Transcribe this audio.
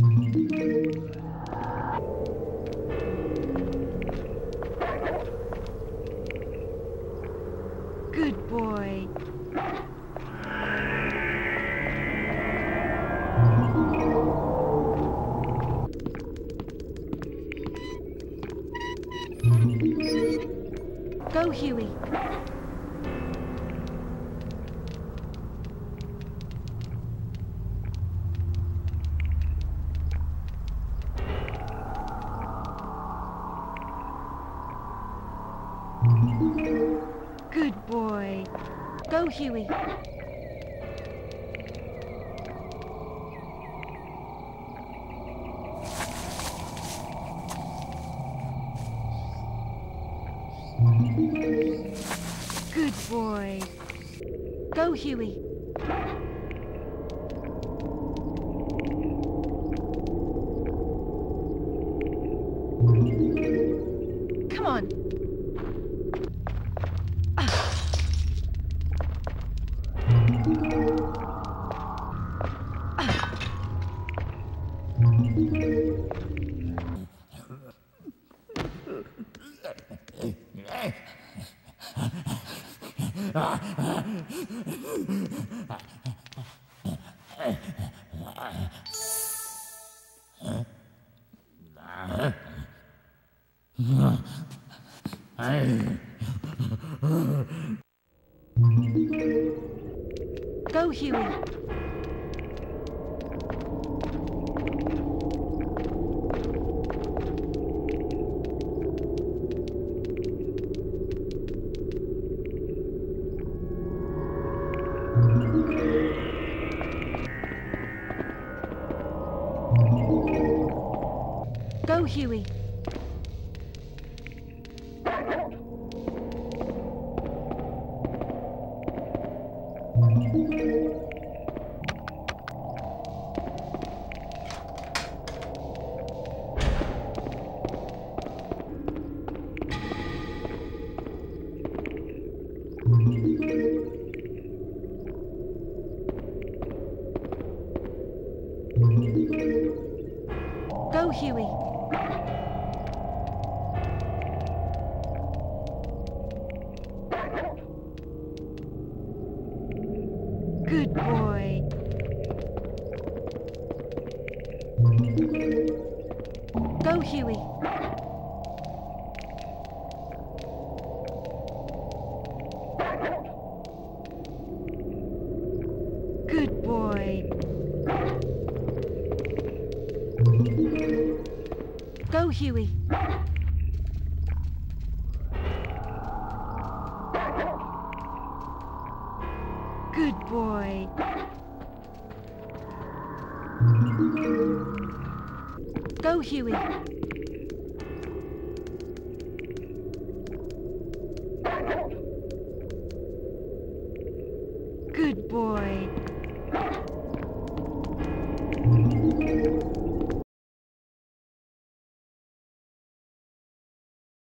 Good boy. Go, Hewie. Good boy. Go, Hewie. Good boy. Go, Hewie. Come on. Go, Huey. Go, Hewie. Go, Hewie. Good boy. Go, Hewie. Go, Hewie. Good boy. Go, Hewie. Good boy.